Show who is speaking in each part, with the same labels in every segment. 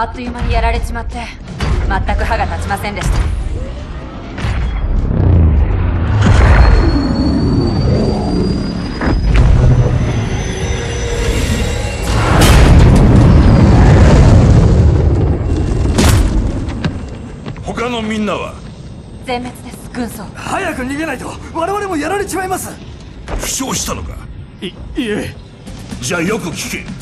Speaker 1: あっという間にやられちまって全く歯が立ちませんでした。
Speaker 2: 他のみんなは？
Speaker 1: 全滅です軍曹。
Speaker 3: 早く逃げないと我々もやられちまいます。
Speaker 2: 負傷したのか？
Speaker 3: いいえ。
Speaker 2: じゃあよく聞け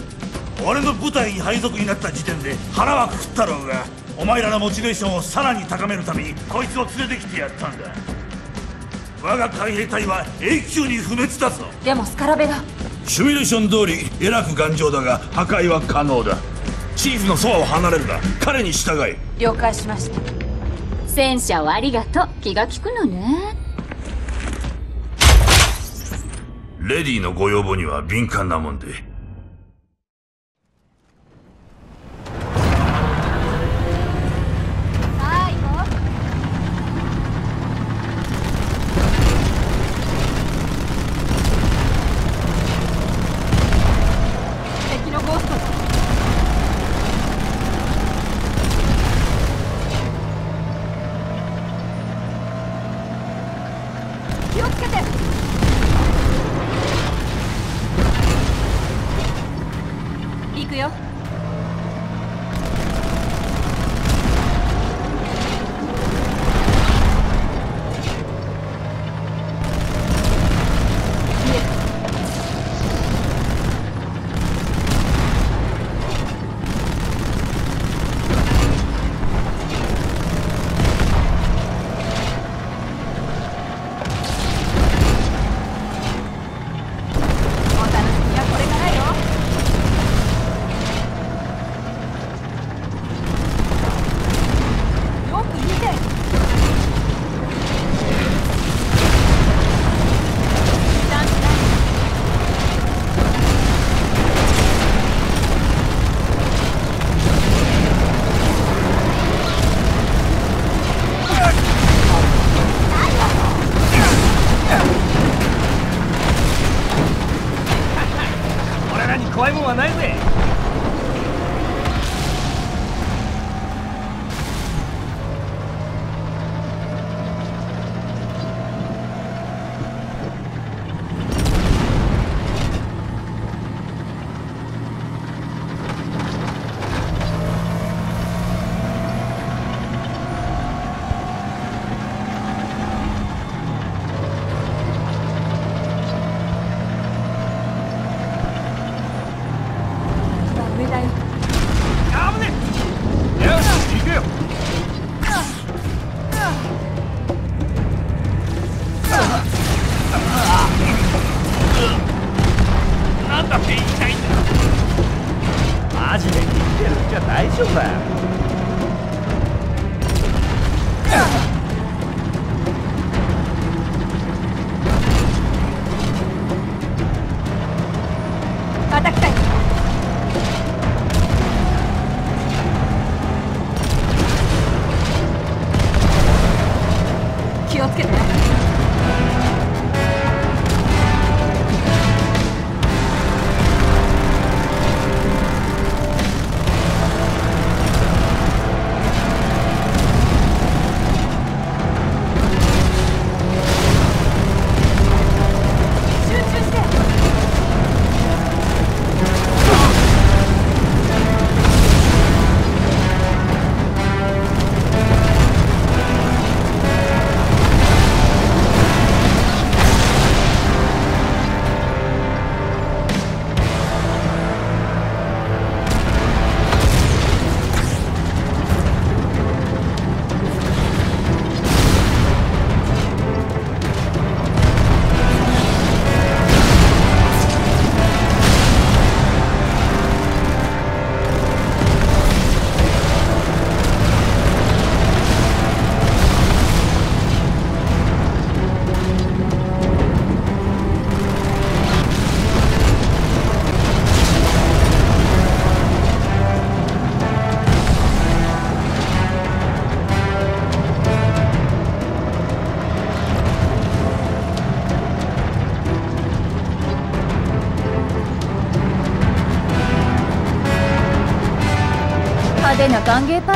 Speaker 4: 俺の部隊に配属になった時点で腹はくくったろうがお前らのモチベーションをさらに高めるためにこいつを連れてきてやったんだ。我が海兵隊は永久に不滅だぞ。
Speaker 1: でもスカラベが。
Speaker 2: シミュレーション通りえらく頑丈だが破壊は可能だ。チーフのそばを離れるな。彼に従え。
Speaker 1: 了解しました。
Speaker 5: 戦車をありがとう。気が利くのね。
Speaker 2: レディのご要望には敏感なもんで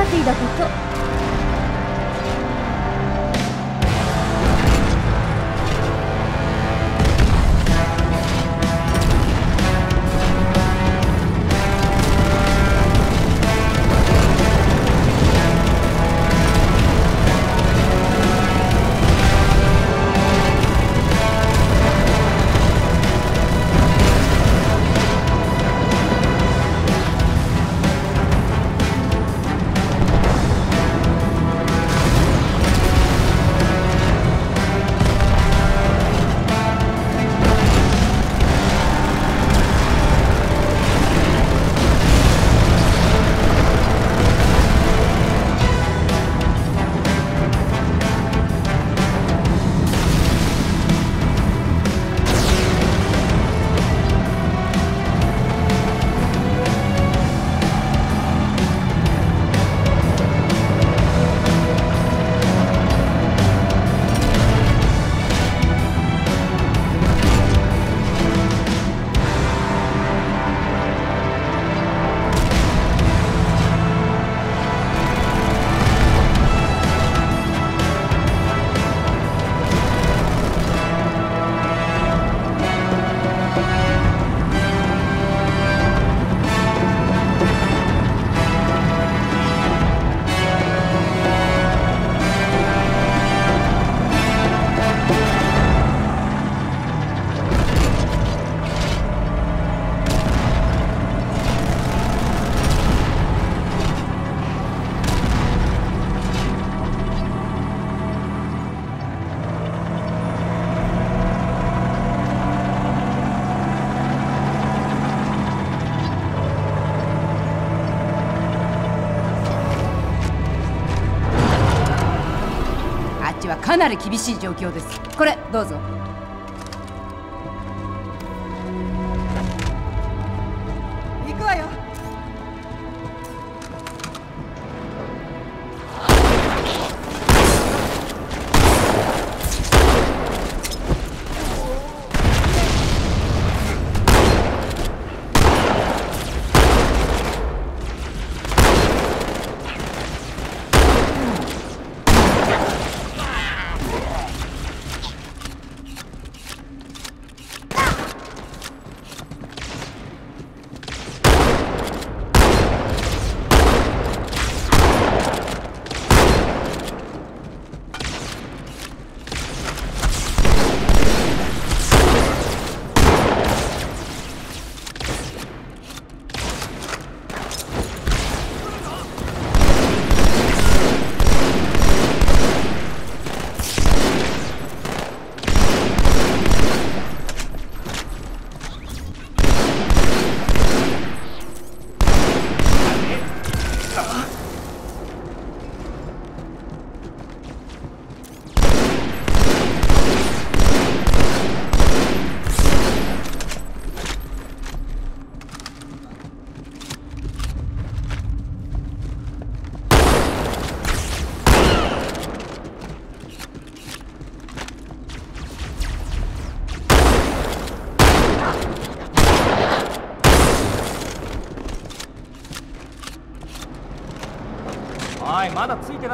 Speaker 6: 歓迎パかなり厳しい状況です。これどうぞ。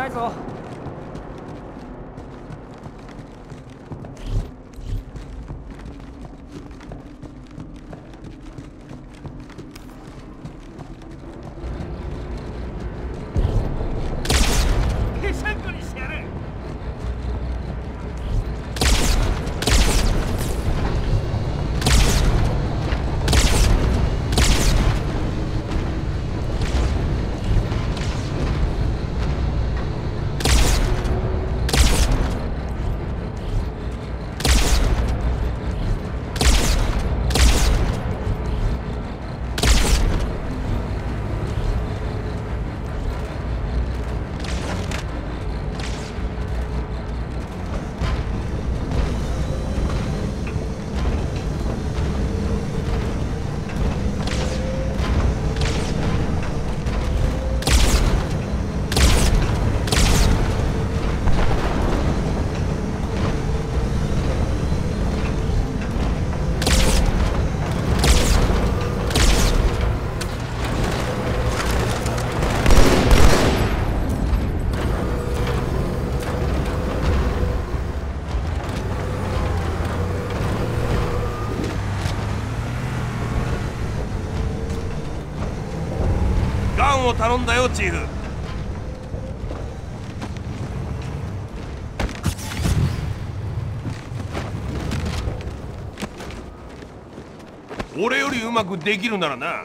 Speaker 7: だつ
Speaker 3: を頼んだよチーフ。俺よりうまくできるならな。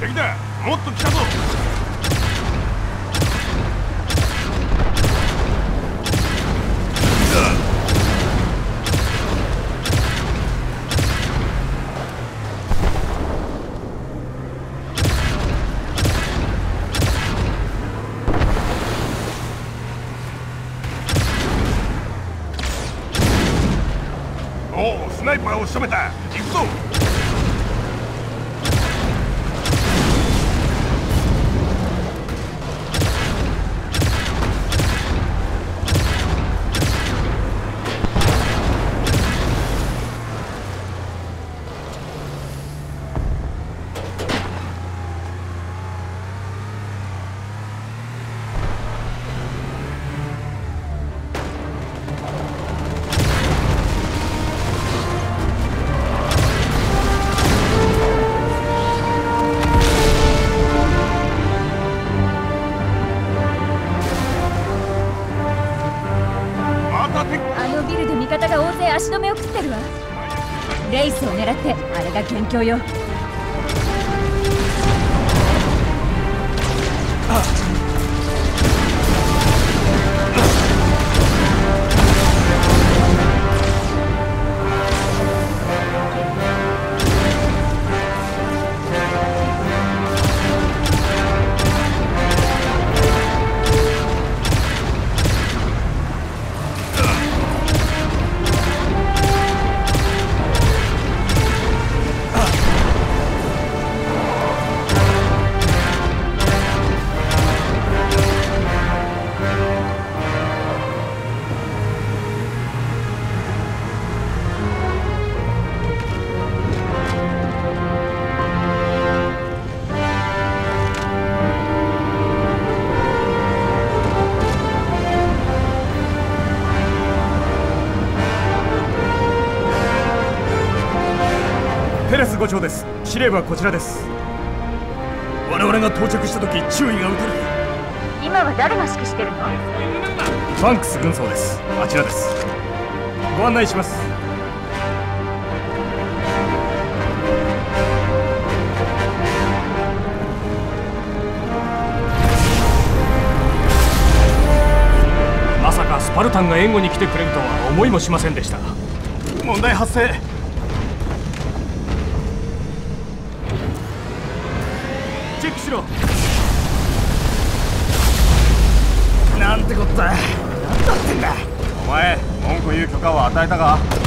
Speaker 3: 敵だもっと来たぞ。を仕留めた。
Speaker 1: あれが元凶よ
Speaker 7: ペレス伍長です。司令部はこちらです。我々が到着した時注意が打たれて
Speaker 1: 今は誰が指揮してるの？
Speaker 7: バンクス軍曹です。あちらです。ご案内します。まさかスパルタンが援護に来てくれるとは思いもしませんでした。問題発生撃しろ。なんてこった。何だってんだ。お前文句言う許可を与えたか？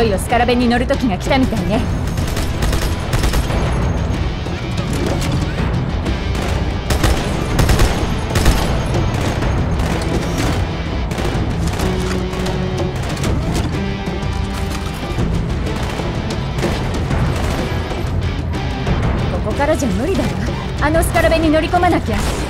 Speaker 5: フいよいよスカラベに乗る時が来たみたいね。ここからじゃ無理だわ。あのスカラベに乗り込まなきゃ。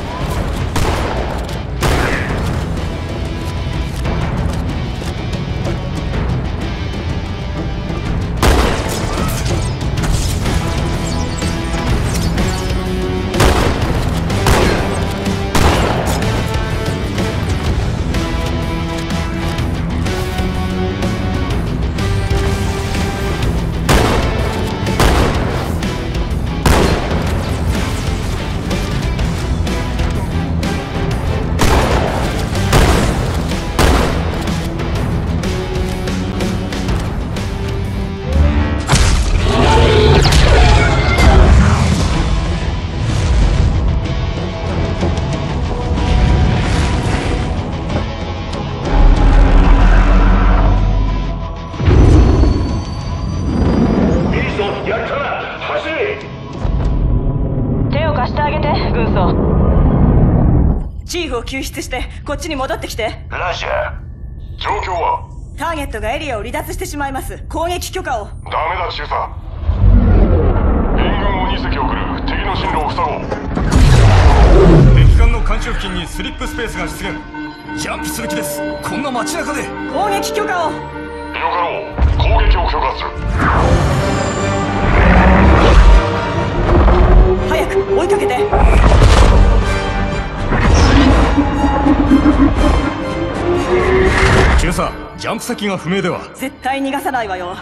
Speaker 8: ーフを救出してこっちに戻ってきて。
Speaker 4: ラジャー状況は？
Speaker 8: ターゲットがエリアを離脱してしまいます。攻撃許可を。
Speaker 9: ダメだ中佐援軍を2隻送る。敵の進路を塞ごう。
Speaker 7: 敵艦の艦中付近にスリップスペースが出現。ジャンプする気です。こんな街中で。
Speaker 8: 攻撃許可を。
Speaker 9: よかろう攻撃を許可する
Speaker 7: ャンプ先が不明では。
Speaker 8: 絶対逃がさないわよ。